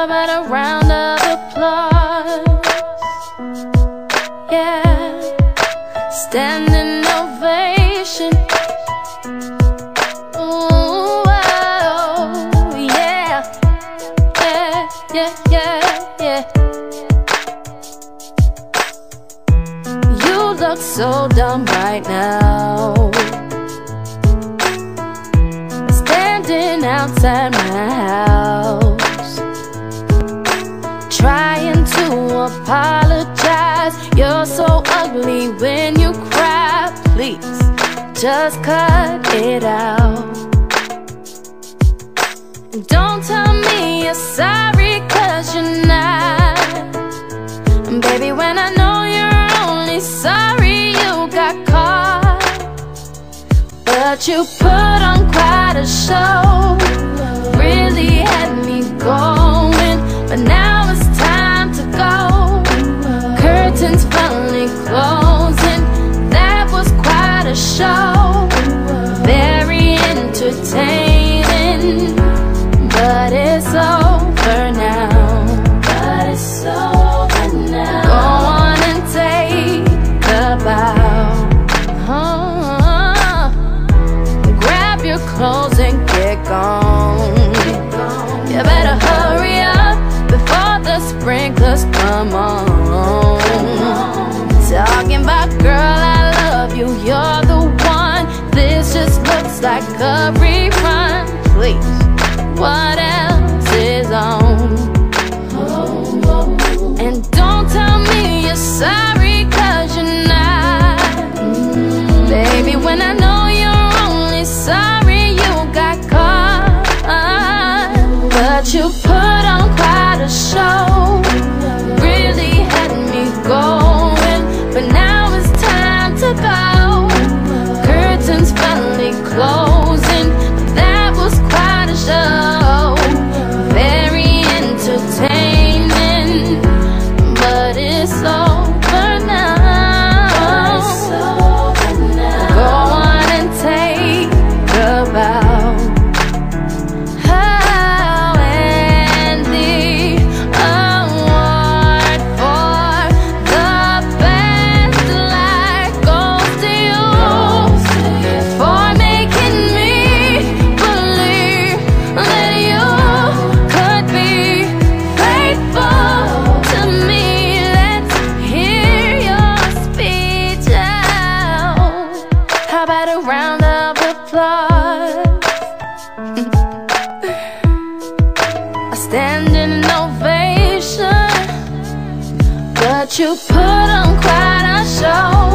How about a round of applause? Yeah, standing ovation. Ooh, oh, yeah, yeah, yeah, yeah, yeah. You look so dumb right now. Standing outside my apologize. You're so ugly when you cry. Please, just cut it out. Don't tell me you're sorry, cause you're not. Baby, when I know you're only sorry you got caught. But you put on quite a show. Really had me going. A show. You A standing ovation, but you put on quite a show.